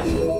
Show.